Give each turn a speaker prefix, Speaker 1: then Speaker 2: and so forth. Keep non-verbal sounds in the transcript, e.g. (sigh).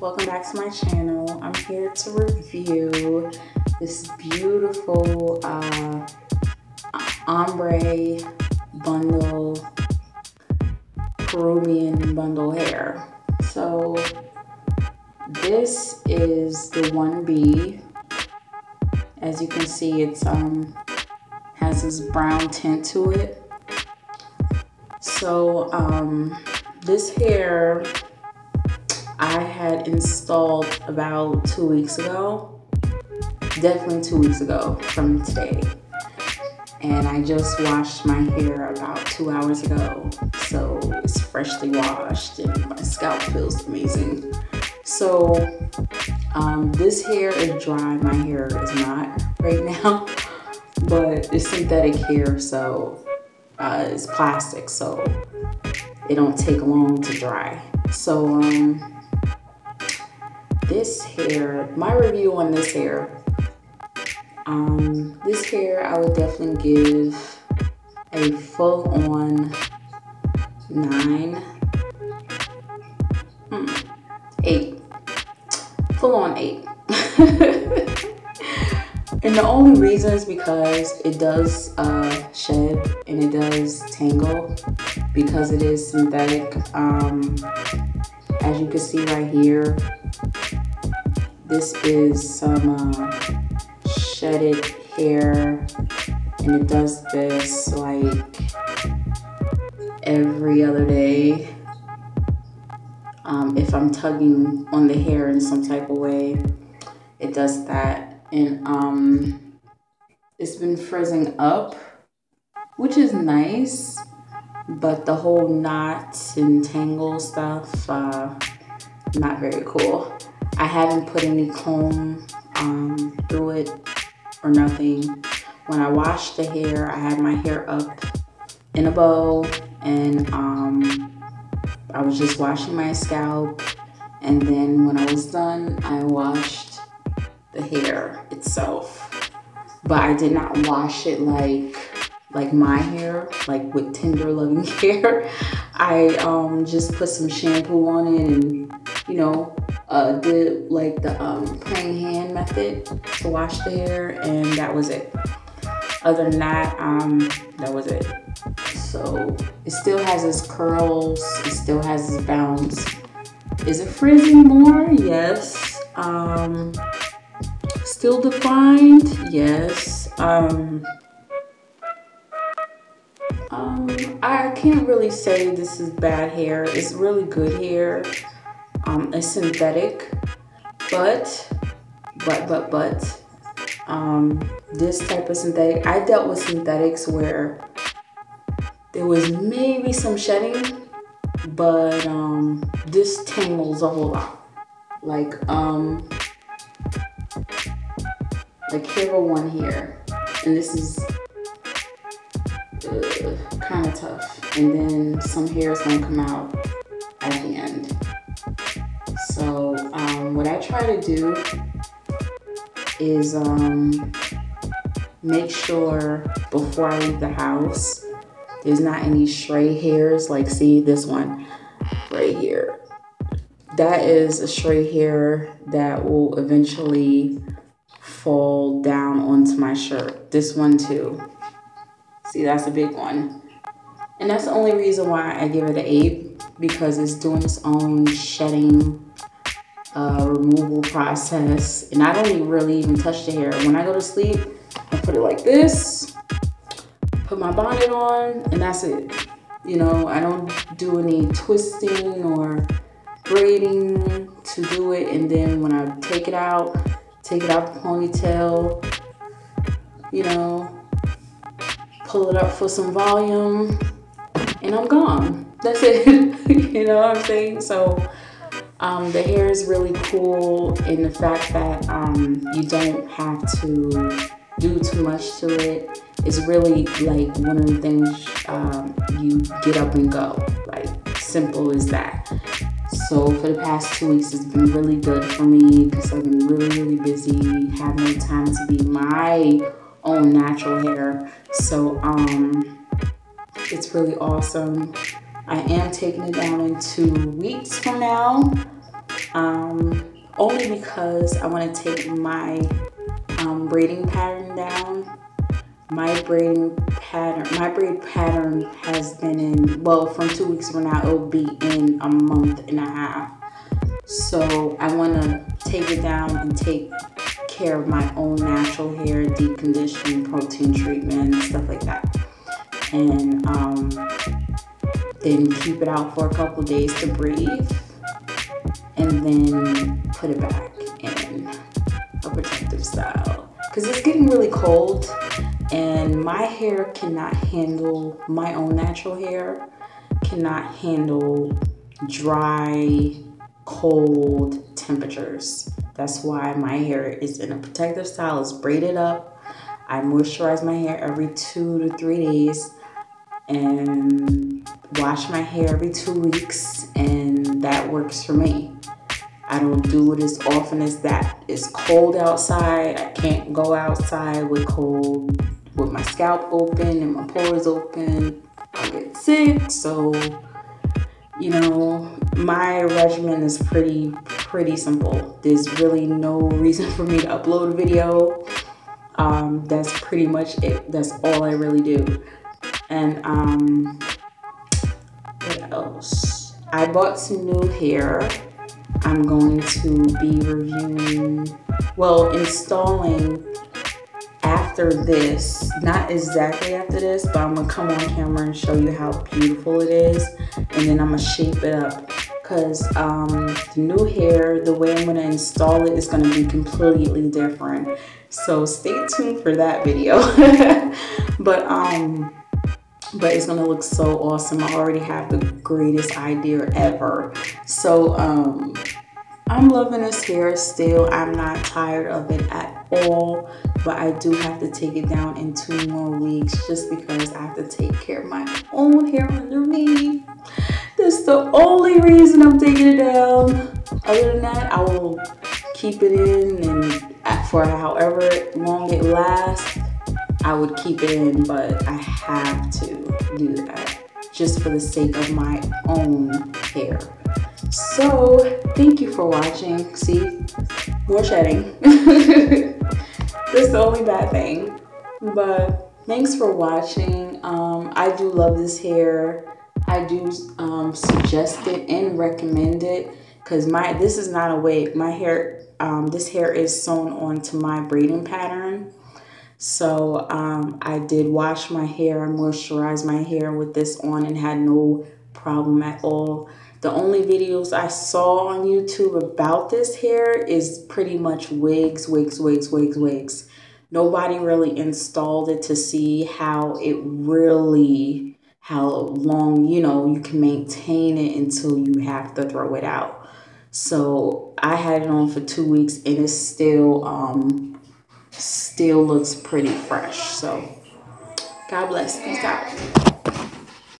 Speaker 1: welcome back to my channel. I'm here to review this beautiful uh, ombre bundle peruvian bundle hair. So this is the 1b as you can see it's um has this brown tint to it. So um this hair I had installed about two weeks ago. Definitely two weeks ago from today. And I just washed my hair about two hours ago. So it's freshly washed and my scalp feels amazing. So um, this hair is dry, my hair is not right now, (laughs) but it's synthetic hair, so uh, it's plastic, so it don't take long to dry. So um, this hair, my review on this hair, um, this hair I would definitely give a full on nine, hmm, eight, full on eight. (laughs) and the only reason is because it does uh, shed and it does tangle because it is synthetic. Um, as you can see right here, this is some uh, shedded hair and it does this like every other day. Um, if I'm tugging on the hair in some type of way, it does that. And um, it's been frizzing up, which is nice, but the whole knots and tangle stuff, uh, not very cool. I haven't put any comb um, through it or nothing. When I washed the hair, I had my hair up in a bow and um, I was just washing my scalp. And then when I was done, I washed the hair itself. But I did not wash it like like my hair, like with tender loving (laughs) hair. I um, just put some shampoo on it and, you know, uh, did like the um, praying hand method to wash the hair and that was it. Other than that, um, that was it. So it still has its curls, it still has its bounce. Is it frizzy more? Yes. Um, still defined? Yes. Um, um, I can't really say this is bad hair. It's really good hair um, a synthetic, but, but, but, but, um, this type of synthetic, I dealt with synthetics where there was maybe some shedding, but um, this tangles a whole lot. Like, um, like here one here, and this is uh, kind of tough. And then some hair is gonna come out at the end. So um, what I try to do is um, make sure before I leave the house, there's not any stray hairs. Like see this one right here. That is a stray hair that will eventually fall down onto my shirt. This one too. See, that's a big one. And that's the only reason why I give it an 8 because it's doing its own shedding uh, removal process. And I don't even really even touch the hair. When I go to sleep, I put it like this, put my bonnet on, and that's it. You know, I don't do any twisting or braiding to do it. And then when I take it out, take it out the ponytail, you know, pull it up for some volume, and I'm gone. That's it. (laughs) you know what I'm saying? So um, the hair is really cool in the fact that um, you don't have to do too much to it. It's really like one of the things um, you get up and go, like simple as that. So for the past two weeks, it's been really good for me because I've been really, really busy, have no time to be my own natural hair. So um, it's really awesome. I am taking it down in two weeks from now. Um, only because I want to take my um, braiding pattern down. My braiding pattern, my braid pattern has been in, well, from two weeks from now, it'll be in a month and a half. So I want to take it down and take care of my own natural hair, deep conditioning, protein treatment, stuff like that. And um, then keep it out for a couple days to breathe and then put it back in a protective style. Because it's getting really cold and my hair cannot handle my own natural hair cannot handle dry cold temperatures. That's why my hair is in a protective style. It's braided up. I moisturize my hair every two to three days and wash my hair every two weeks and that works for me I don't do it as often as that. It's cold outside. I can't go outside with cold, with my scalp open and my pores open. I get sick. So, you know, my regimen is pretty, pretty simple. There's really no (laughs) reason for me to upload a video. Um, that's pretty much it. That's all I really do. And um, what else? I bought some new hair I'm going to be reviewing, well, installing after this, not exactly after this, but I'm gonna come on camera and show you how beautiful it is. And then I'm gonna shape it up because um, the new hair, the way I'm gonna install it is gonna be completely different. So stay tuned for that video. (laughs) but um, but it's gonna look so awesome. I already have the greatest idea ever. So um, I'm loving this hair still. I'm not tired of it at all, but I do have to take it down in two more weeks just because I have to take care of my own hair underneath. That's the only reason I'm taking it down. Other than that, I will keep it in and for however long it lasts, I would keep it in, but I have to do that just for the sake of my own hair. So thank you for watching. See, more shedding. (laughs) That's the only bad thing. But thanks for watching. Um, I do love this hair. I do um, suggest it and recommend it because my this is not a wig. My hair, um, this hair is sewn onto my braiding pattern. So um, I did wash my hair, I moisturized my hair with this on and had no problem at all. The only videos I saw on YouTube about this hair is pretty much wigs, wigs, wigs, wigs, wigs. Nobody really installed it to see how it really, how long, you know, you can maintain it until you have to throw it out. So I had it on for two weeks and it's still, um, still looks pretty fresh. So God bless. Peace out.